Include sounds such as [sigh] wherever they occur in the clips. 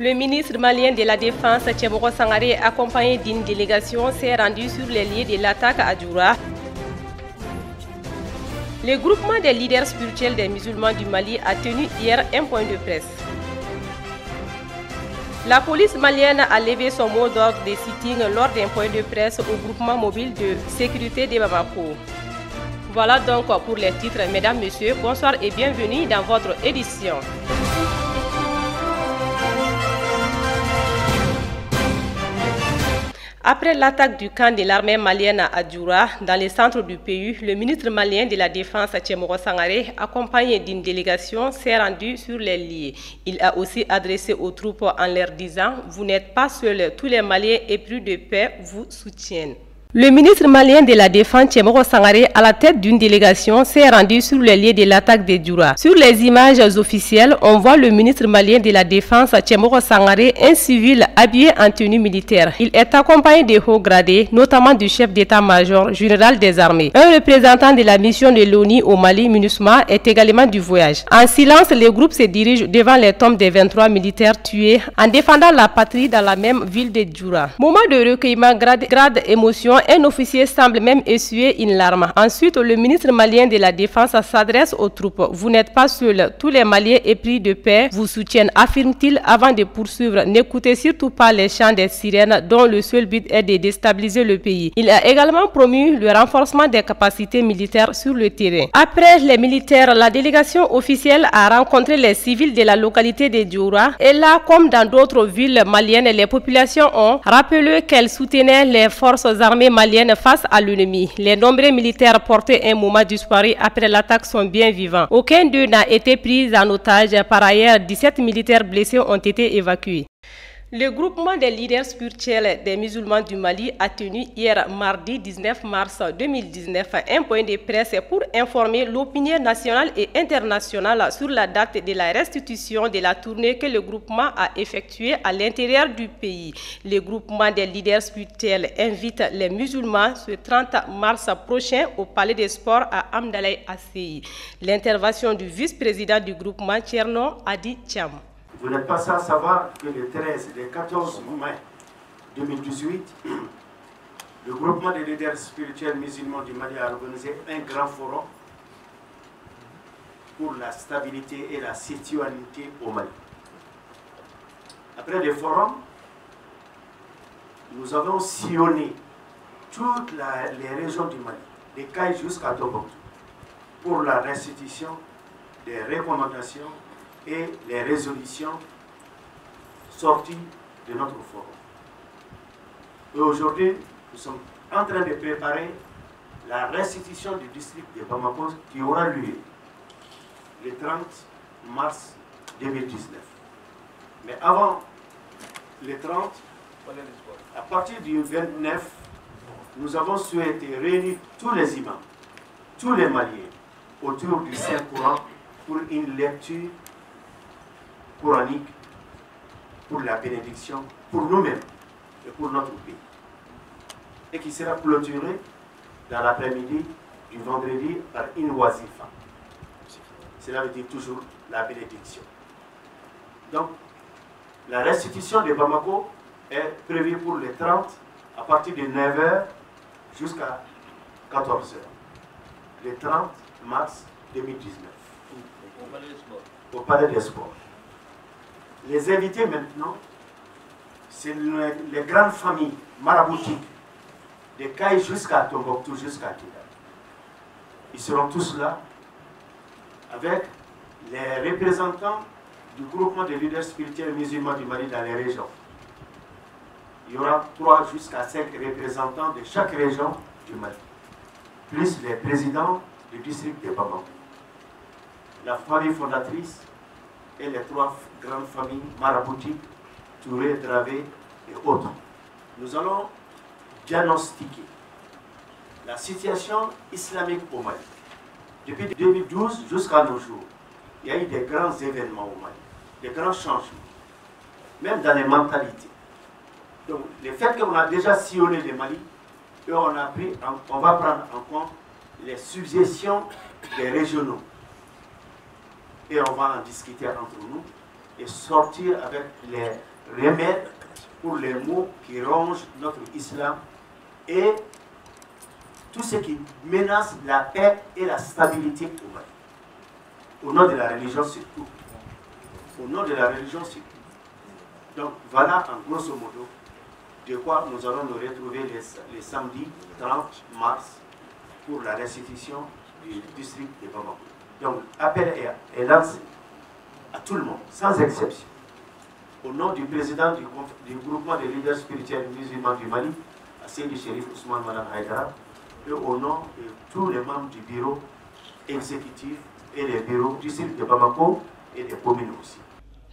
Le ministre malien de la Défense, Tchemoro Sangaré, accompagné d'une délégation, s'est rendu sur les lieux de l'attaque à Djoura. Le groupement des leaders spirituels des musulmans du Mali a tenu hier un point de presse. La police malienne a levé son mot d'ordre de sitting lors d'un point de presse au groupement mobile de sécurité de Bamako. Voilà donc pour les titres. Mesdames, Messieurs, bonsoir et bienvenue dans votre édition. Après l'attaque du camp de l'armée malienne à Djoura, dans le centre du pays, le ministre malien de la Défense, Tchemoro Sangaré, accompagné d'une délégation, s'est rendu sur les lieux. Il a aussi adressé aux troupes en leur disant « Vous n'êtes pas seuls, tous les Maliens épris de paix vous soutiennent ». Le ministre malien de la Défense, Tchemoro Sangaré, à la tête d'une délégation, s'est rendu sur les lieux de l'attaque de Djoura. Sur les images officielles, on voit le ministre malien de la Défense, Tchemoro Sangaré, un civil habillé en tenue militaire. Il est accompagné de hauts gradés, notamment du chef d'état-major général des armées. Un représentant de la mission de l'ONU au Mali, MINUSMA, est également du voyage. En silence, le groupe se dirige devant les tombes des 23 militaires tués en défendant la patrie dans la même ville de Djoura. Moment de recueillement, grade, grade émotion un officier semble même essuyer une larme. Ensuite, le ministre malien de la Défense s'adresse aux troupes. Vous n'êtes pas seuls. Tous les Maliens épris de paix vous soutiennent, affirme-t-il avant de poursuivre. N'écoutez surtout pas les chants des sirènes dont le seul but est de déstabiliser le pays. Il a également promu le renforcement des capacités militaires sur le terrain. Après les militaires, la délégation officielle a rencontré les civils de la localité de Djoura. Et là, comme dans d'autres villes maliennes, les populations ont rappelé qu'elles soutenaient les forces armées malienne face à l'ennemi. Les nombreux militaires portés un moment disparu après l'attaque sont bien vivants. Aucun d'eux n'a été pris en otage. Par ailleurs, 17 militaires blessés ont été évacués. Le groupement des leaders spirituels des musulmans du Mali a tenu hier mardi 19 mars 2019 un point de presse pour informer l'opinion nationale et internationale sur la date de la restitution de la tournée que le groupement a effectuée à l'intérieur du pays. Le groupement des leaders spirituels invite les musulmans ce 30 mars prochain au Palais des Sports à Amdalay Assei. L'intervention du vice-président du groupement Tcherno Adi Cham. Vous n'êtes pas sans savoir que le 13 et le 14 mai 2018, [clears throat] le groupement des leaders spirituels musulmans du Mali a organisé un grand forum pour la stabilité et la citoyenneté au Mali. Après le forum, nous avons sillonné toutes les régions du Mali, des Cailles jusqu'à Tombouctou, pour la restitution des recommandations et les résolutions sorties de notre forum. Et aujourd'hui, nous sommes en train de préparer la restitution du district de Bamako qui aura lieu le 30 mars 2019. Mais avant le 30, à partir du 29, nous avons souhaité réunir tous les imams, tous les Maliens autour du Saint-Courant pour une lecture coranique pour la bénédiction, pour nous-mêmes et pour notre pays. Et qui sera clôturé dans l'après-midi du vendredi par une wazifa. Cela veut dire toujours la bénédiction. Donc, la restitution de Bamako est prévue pour le 30 à partir de 9h jusqu'à 14h. Le 30 mars 2019. Au Palais des Sports. Les invités maintenant, c'est les grandes familles maraboutiques, des Cailles jusqu'à Tombouctou, jusqu'à Kidal. Ils seront tous là avec les représentants du groupement des leaders spirituels musulmans du Mali dans les régions. Il y aura trois jusqu'à cinq représentants de chaque région du Mali, plus les présidents du district de Bamako. La famille fondatrice et les trois grandes familles maraboutiques, Touré, Dravé et autres. Nous allons diagnostiquer la situation islamique au Mali. Depuis 2012 jusqu'à nos jours, il y a eu des grands événements au Mali, des grands changements, même dans les mentalités. Donc, le fait qu'on a déjà sillonné le Mali, on, on va prendre en compte les suggestions des régionaux. Et on va en discuter entre nous et sortir avec les remèdes pour les maux qui rongent notre islam et tout ce qui menace la paix et la stabilité au Mali. Au nom de la religion surtout. Au nom de la religion surtout. Donc voilà en grosso modo de quoi nous allons nous retrouver le, samedi 30 mars pour la restitution du district de Bamako. Donc appel est, lancé à tout le monde, sans exception. Au nom du président du, groupement des leaders spirituels musulmans du Mali, Seydi Sherif Ousmane Madan Haïdara, et au nom de tous les membres du bureau exécutif et des bureaux du district de Bamako et des communes aussi.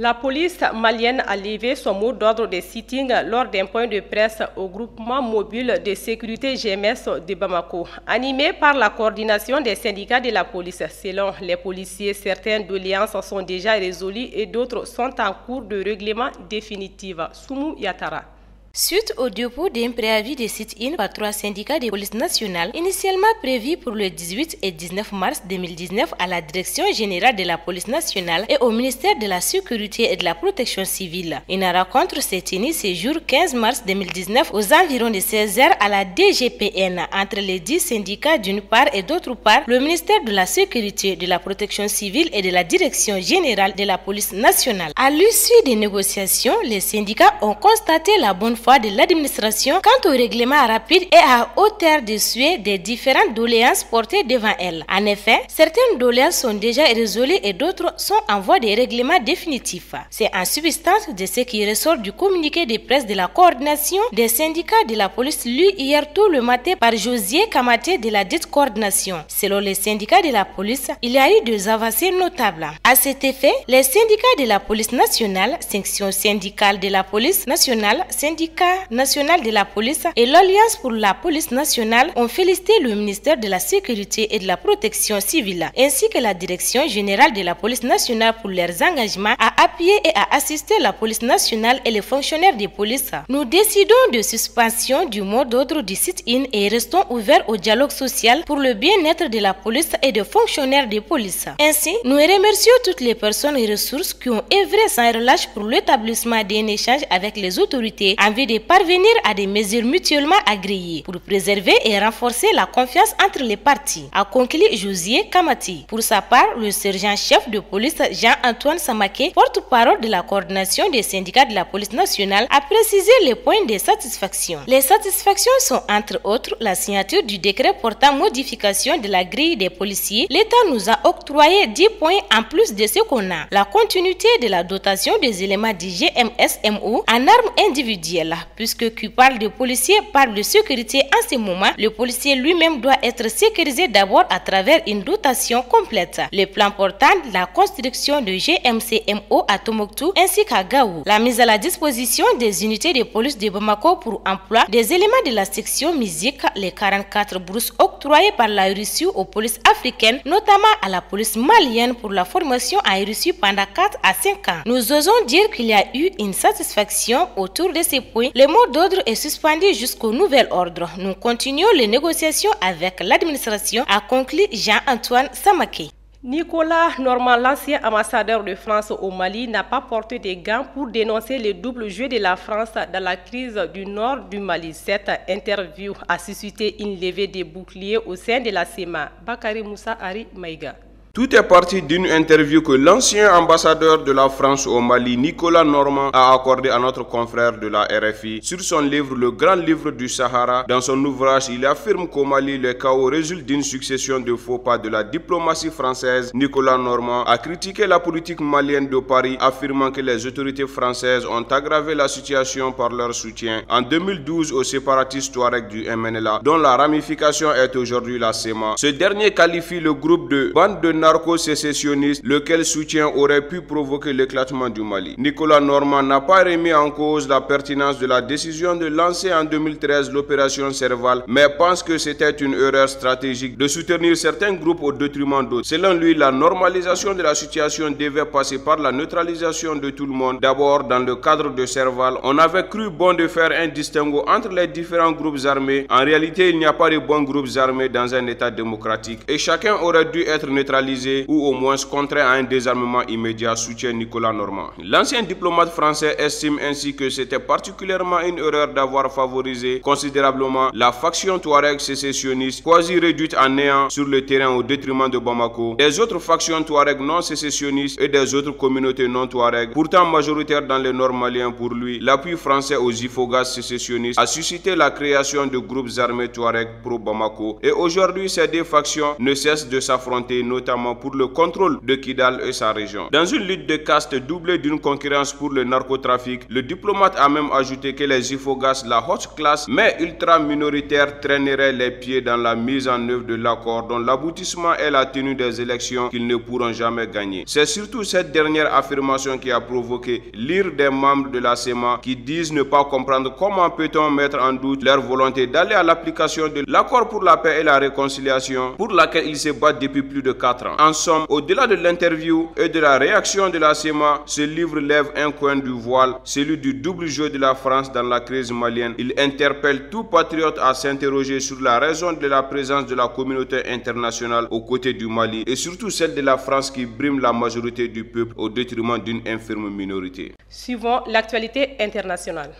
La police malienne a levé son mot d'ordre de sitting lors d'un point de presse au groupement mobile de sécurité GMS de Bamako. Animé par la coordination des syndicats de la police, selon les policiers, certaines doléances sont déjà résolues et d'autres sont en cours de règlement définitif. Soumou Yatara. Suite au dépôt d'un préavis de sit-in par trois syndicats de police nationale, initialement prévu pour le 18 et 19 mars 2019 à la Direction générale de la police nationale et au ministère de la Sécurité et de la Protection civile. Une rencontre s'est tenue ce jour 15 mars 2019 aux environs de 16h à la DGPN entre les 10 syndicats d'une part et d'autre part le ministère de la Sécurité, de la Protection civile et de la Direction générale de la police nationale. À l'issue des négociations, les syndicats ont constaté la bonne de l'administration quant au règlement rapide et à hauteur de souhait des différentes doléances portées devant elle. En effet, certaines doléances sont déjà résolues et d'autres sont en voie de règlement définitif. C'est en substance de ce qui ressort du communiqué de presse de la coordination des syndicats de la police lu hier tout le matin par Josier Kamaté de la dite coordination. Selon les syndicats de la police, il y a eu des avancées notables. À cet effet, les syndicats de la police nationale, section syndicale de la police nationale, syndicats national de la police et l'Alliance pour la police nationale ont félicité le ministère de la Sécurité et de la Protection civile ainsi que la Direction générale de la police nationale pour leurs engagements à appuyer et à assister la police nationale et les fonctionnaires de police. Nous décidons de suspension du mot d'ordre du sit-in et restons ouverts au dialogue social pour le bien-être de la police et des fonctionnaires de police. Ainsi, nous remercions toutes les personnes et ressources qui ont œuvré sans relâche pour l'établissement d'un échange avec les autorités en de parvenir à des mesures mutuellement agréées pour préserver et renforcer la confiance entre les parties, a conclu Josier Kamati. Pour sa part, le sergent-chef de police Jean-Antoine Samake, porte-parole de la coordination des syndicats de la police nationale, a précisé les points de satisfaction. Les satisfactions sont entre autres la signature du décret portant modification de la grille des policiers. L'État nous a octroyé 10 points en plus de ce qu'on a. La continuité de la dotation des éléments du GMSMO en armes individuelles puisque qui parle de policier parle de sécurité en ce moment, le policier lui-même doit être sécurisé d'abord à travers une dotation complète. Le plan portant la construction de GMCMO à Tomoktu ainsi qu'à Gaou. La mise à la disposition des unités de police de Bamako pour emploi des éléments de la section musique, les 44 brousses octroyées par la Russie aux polices africaines, notamment à la police malienne pour la formation en Russie pendant 4 à 5 ans. Nous osons dire qu'il y a eu une satisfaction autour de ces le mot d'ordre est suspendu jusqu'au nouvel ordre. Nous continuons les négociations avec l'administration, a conclu Jean-Antoine Samake. Nicolas Normand, l'ancien ambassadeur de France au Mali, n'a pas porté des gants pour dénoncer le double jeu de la France dans la crise du nord du Mali. Cette interview a suscité une levée des boucliers au sein de la CEMA. Bakari Moussa Ari Maïga. Tout est parti d'une interview que l'ancien ambassadeur de la France au Mali, Nicolas Normand, a accordé à notre confrère de la RFI sur son livre Le Grand Livre du Sahara. Dans son ouvrage, il affirme qu'au Mali, le chaos résulte d'une succession de faux pas de la diplomatie française. Nicolas Normand a critiqué la politique malienne de Paris, affirmant que les autorités françaises ont aggravé la situation par leur soutien en 2012 aux séparatistes Touareg du MNLA, dont la ramification est aujourd'hui la SEMA. Ce dernier qualifie le groupe de bande de narco-sécessionniste, lequel soutien aurait pu provoquer l'éclatement du Mali. Nicolas Normand n'a pas remis en cause la pertinence de la décision de lancer en 2013 l'opération Serval, mais pense que c'était une erreur stratégique de soutenir certains groupes au détriment d'autres. Selon lui, la normalisation de la situation devait passer par la neutralisation de tout le monde. D'abord, dans le cadre de Serval, on avait cru bon de faire un distinguo entre les différents groupes armés. En réalité, il n'y a pas de bons groupes armés dans un État démocratique et chacun aurait dû être neutralisé ou au moins contraint à un désarmement immédiat, soutient Nicolas Normand. L'ancien diplomate français estime ainsi que c'était particulièrement une erreur d'avoir favorisé considérablement la faction Touareg sécessionniste, quasi réduite à néant sur le terrain au détriment de Bamako, des autres factions Touareg non sécessionnistes et des autres communautés non Touareg, pourtant majoritaires dans les nord maliens pour lui, l'appui français aux Ifogas sécessionnistes a suscité la création de groupes armés Touareg pro-Bamako et aujourd'hui ces deux factions ne cessent de s'affronter notamment pour le contrôle de Kidal et sa région. Dans une lutte de caste doublée d'une concurrence pour le narcotrafic, le diplomate a même ajouté que les Ifogas, la haute classe mais ultra minoritaire, traîneraient les pieds dans la mise en œuvre de l'accord dont l'aboutissement est la tenue des élections qu'ils ne pourront jamais gagner. C'est surtout cette dernière affirmation qui a provoqué l'ire des membres de la SEMA qui disent ne pas comprendre comment peut-on mettre en doute leur volonté d'aller à l'application de l'accord pour la paix et la réconciliation pour laquelle ils se battent depuis plus de 4 ans. En somme, au-delà de l'interview et de la réaction de la SEMA, ce livre lève un coin du voile, celui du double jeu de la France dans la crise malienne. Il interpelle tout patriote à s'interroger sur la raison de la présence de la communauté internationale aux côtés du Mali et surtout celle de la France qui brime la majorité du peuple au détriment d'une infirme minorité. Suivons l'actualité internationale.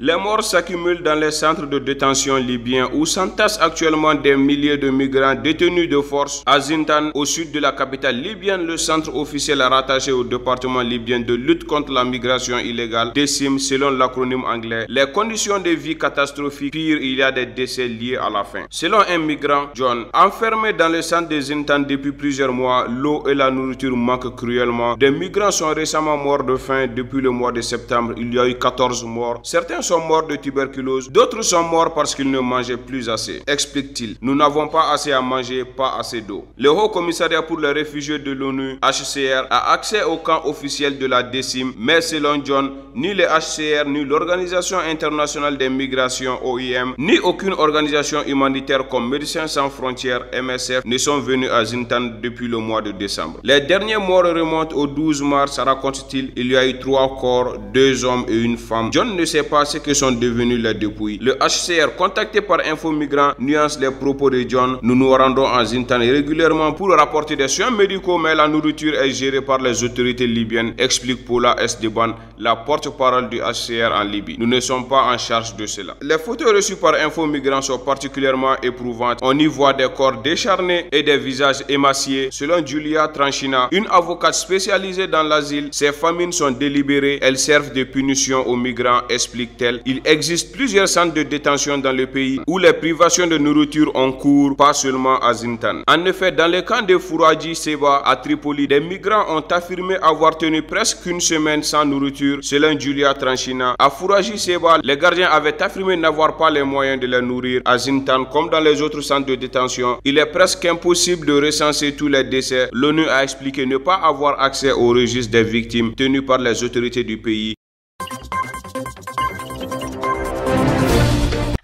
Les morts s'accumulent dans les centres de détention libyens où s'entassent actuellement des milliers de migrants détenus de force à Zintan, au sud de la capitale libyenne. Le centre officiel rattaché au département libyen de lutte contre la migration illégale décime, selon l'acronyme anglais, les conditions de vie catastrophiques. Pire, il y a des décès liés à la faim. Selon un migrant, John, enfermé dans le centre de Zintan depuis plusieurs mois, l'eau et la nourriture manquent cruellement. Des migrants sont récemment morts de faim depuis le mois de septembre. Il y a eu 14 morts. Certains sont morts de tuberculose, d'autres sont morts parce qu'ils ne mangeaient plus assez. Explique-t-il, nous n'avons pas assez à manger, pas assez d'eau. Le Haut Commissariat pour les réfugiés de l'ONU, HCR, a accès au camp officiel de la décime, mais selon John, ni le HCR, ni l'Organisation internationale des migrations, OIM, ni aucune organisation humanitaire comme Médecins sans frontières, MSF, ne sont venus à Zintan depuis le mois de décembre. Les derniers morts remontent au 12 mars, raconte-t-il, il y a eu trois corps, deux hommes et une femme. John ne sait pas ce que sont devenus les dépouilles. Le HCR, contacté par Info Migrants, nuance les propos de John. Nous nous rendons à Zintan régulièrement pour rapporter des soins médicaux, mais la nourriture est gérée par les autorités libyennes, explique Paula Esteban, la porte-parole du HCR en Libye. Nous ne sommes pas en charge de cela. Les photos reçues par Info Migrants sont particulièrement éprouvantes. On y voit des corps décharnés et des visages émaciés. Selon Julia Tranchina, une avocate spécialisée dans l'asile, ces famines sont délibérées. Elles servent de punition aux migrants, explique-t-elle. Il existe plusieurs centres de détention dans le pays où les privations de nourriture ont cours, pas seulement à Zintan. En effet, dans le camp de Fouraji Seba à Tripoli, des migrants ont affirmé avoir tenu presque une semaine sans nourriture, selon Julia Tranchina. À Fouraji Seba, les gardiens avaient affirmé n'avoir pas les moyens de les nourrir. À Zintan, comme dans les autres centres de détention, il est presque impossible de recenser tous les décès. L'ONU a expliqué ne pas avoir accès au registre des victimes tenu par les autorités du pays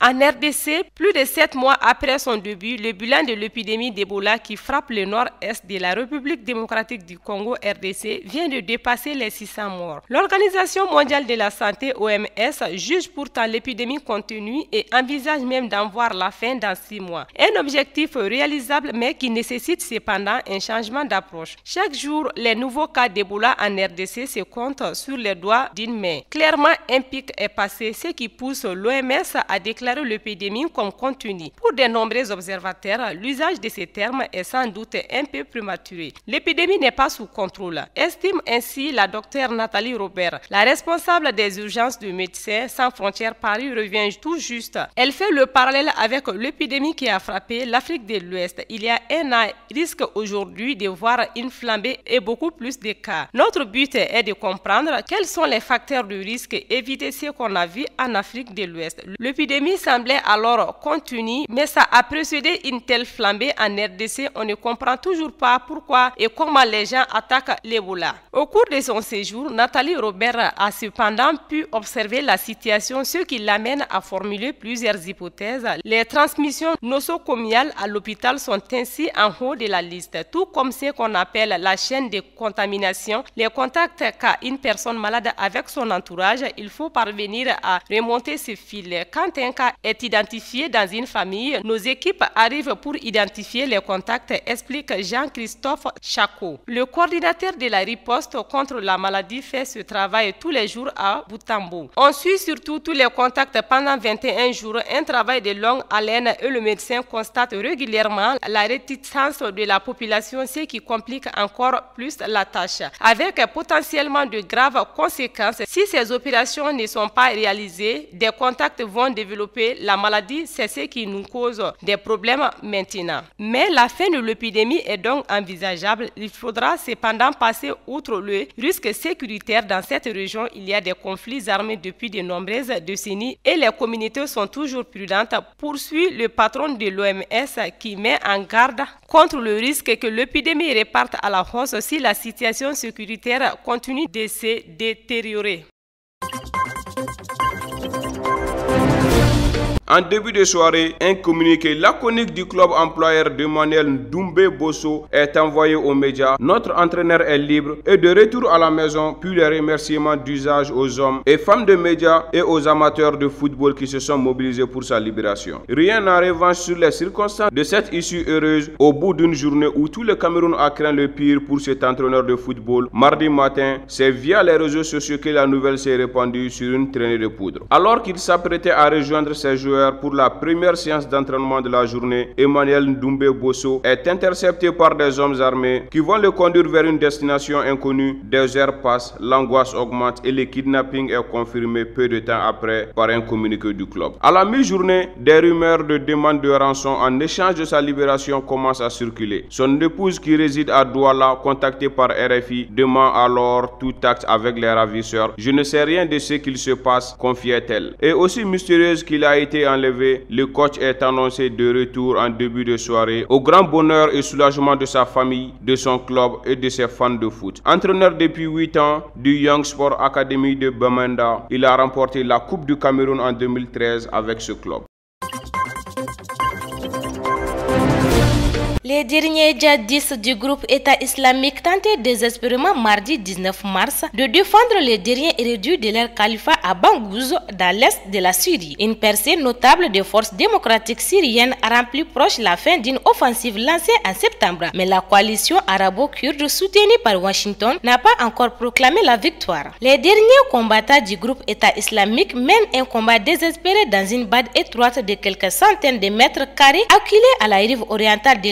En RDC, plus de sept mois après son début, le bilan de l'épidémie d'Ebola qui frappe le nord-est de la République démocratique du Congo RDC vient de dépasser les 600 morts. L'Organisation mondiale de la santé OMS juge pourtant l'épidémie contenue et envisage même d'en voir la fin dans six mois. Un objectif réalisable mais qui nécessite cependant un changement d'approche. Chaque jour, les nouveaux cas d'Ebola en RDC se comptent sur les doigts d'une main. Clairement, un pic est passé, ce qui pousse l'OMS à déclarer l'épidémie comme continue. Pour de nombreux observateurs, l'usage de ces termes est sans doute un peu prématuré. L'épidémie n'est pas sous contrôle, estime ainsi la docteure Nathalie Robert. La responsable des urgences du Médecins sans frontières Paris revient tout juste. Elle fait le parallèle avec l'épidémie qui a frappé l'Afrique de l'Ouest. Il y a un an, risque aujourd'hui de voir une flambée et beaucoup plus de cas. Notre but est de comprendre quels sont les facteurs de risque et éviter ce qu'on a vu en Afrique de l'Ouest. L'épidémie semblait alors continue, mais ça a précédé une telle flambée en RDC. On ne comprend toujours pas pourquoi et comment les gens attaquent l'Ebola. Au cours de son séjour, Nathalie Robert a cependant pu observer la situation, ce qui l'amène à formuler plusieurs hypothèses. Les transmissions nosocomiales à l'hôpital sont ainsi en haut de la liste, tout comme ce qu'on appelle la chaîne de contamination. Les contacts qu'a une personne malade avec son entourage, il faut parvenir à remonter ce fil. Quand un cas est identifié dans une famille, nos équipes arrivent pour identifier les contacts, explique Jean-Christophe Chaco. Le coordinateur de la riposte contre la maladie fait ce travail tous les jours à Boutambo. On suit surtout tous les contacts pendant 21 jours, un travail de longue haleine et le médecin constate régulièrement la réticence de la population, ce qui complique encore plus la tâche, avec potentiellement de graves conséquences. Si ces opérations ne sont pas réalisées, des contacts vont développer la maladie, c'est ce qui nous cause des problèmes maintenant. Mais la fin de l'épidémie est donc envisageable. Il faudra cependant passer outre le risque sécuritaire dans cette région. Il y a des conflits armés depuis de nombreuses décennies et les communautés sont toujours prudentes, poursuit le patron de l'OMS qui met en garde contre le risque que l'épidémie reparte à la hausse si la situation sécuritaire continue de se détériorer. En début de soirée, un communiqué laconique du club employeur de Manuel Doumbé Bosso est envoyé aux médias. Notre entraîneur est libre et de retour à la maison, puis les remerciements d'usage aux hommes et femmes de médias et aux amateurs de football qui se sont mobilisés pour sa libération. Rien en revanche sur les circonstances de cette issue heureuse au bout d'une journée où tout le Cameroun a craint le pire pour cet entraîneur de football. Mardi matin, c'est via les réseaux sociaux que la nouvelle s'est répandue sur une traînée de poudre. Alors qu'il s'apprêtait à rejoindre ses joueurs pour la première séance d'entraînement de la journée, Emmanuel Ndoumbe Bosso est intercepté par des hommes armés qui vont le conduire vers une destination inconnue. Des heures passent, l'angoisse augmente et le kidnapping est confirmé peu de temps après par un communiqué du club. À la mi-journée, des rumeurs de demande de rançon en échange de sa libération commencent à circuler. Son épouse qui réside à Douala, contactée par RFI, demande alors tout acte avec les ravisseurs. Je ne sais rien de ce qu'il se passe, confiait-elle. Et aussi mystérieuse qu'il a été le coach est annoncé de retour en début de soirée au grand bonheur et soulagement de sa famille, de son club et de ses fans de foot. Entraîneur depuis 8 ans du Young Sport Academy de Bamenda, il a remporté la Coupe du Cameroun en 2013 avec ce club. Les derniers djihadistes du groupe État islamique tentaient désespérément mardi 19 mars de défendre les derniers hérédits de leur califat à Bangouzo, dans l'est de la Syrie. Une percée notable des forces démocratiques syriennes a rempli proche la fin d'une offensive lancée en septembre. Mais la coalition arabo-kurde soutenue par Washington n'a pas encore proclamé la victoire. Les derniers combattants du groupe État islamique mènent un combat désespéré dans une bade étroite de quelques centaines de mètres carrés acculée à la rive orientale de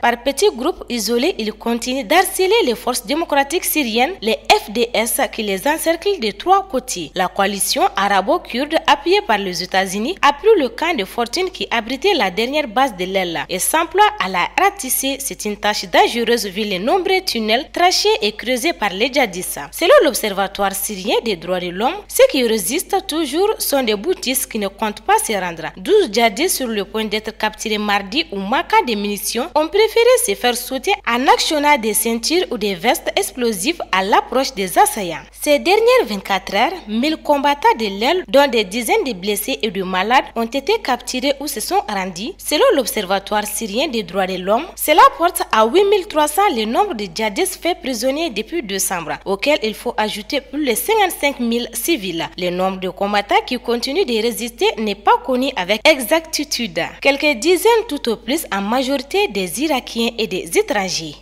par petits groupes isolés, ils continuent d'harceler les forces démocratiques syriennes, les FDS, qui les encerclent de trois côtés. La coalition arabo-kurde, appuyée par les États-Unis, a pris le camp de fortune qui abritait la dernière base de l'aile et s'emploie à la ratisser. C'est une tâche dangereuse vu les nombreux tunnels trachés et creusés par les djihadistes. Selon l'Observatoire syrien des droits de l'homme, ceux qui résistent toujours sont des boutistes qui ne comptent pas se rendre. 12 djihadistes sur le point d'être capturés mardi ou maca des munitions ont préféré se faire sauter en actionnant des ceintures ou des vestes explosives à l'approche des assaillants. Ces dernières 24 heures, 1000 combattants de l'aile, dont des dizaines de blessés et de malades, ont été capturés ou se sont rendus. Selon l'Observatoire syrien des droits de l'homme, cela porte à 8300 le nombre de djihadistes faits prisonniers depuis décembre, auquel il faut ajouter plus de 55 000 civils. Le nombre de combattants qui continuent de résister n'est pas connu avec exactitude. Quelques dizaines tout au plus en majorité des Irakiens et des étrangers.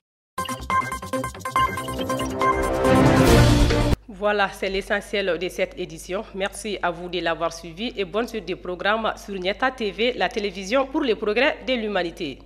Voilà, c'est l'essentiel de cette édition. Merci à vous de l'avoir suivi et bonne suite des programmes sur Nieta TV, la télévision pour le progrès de l'humanité.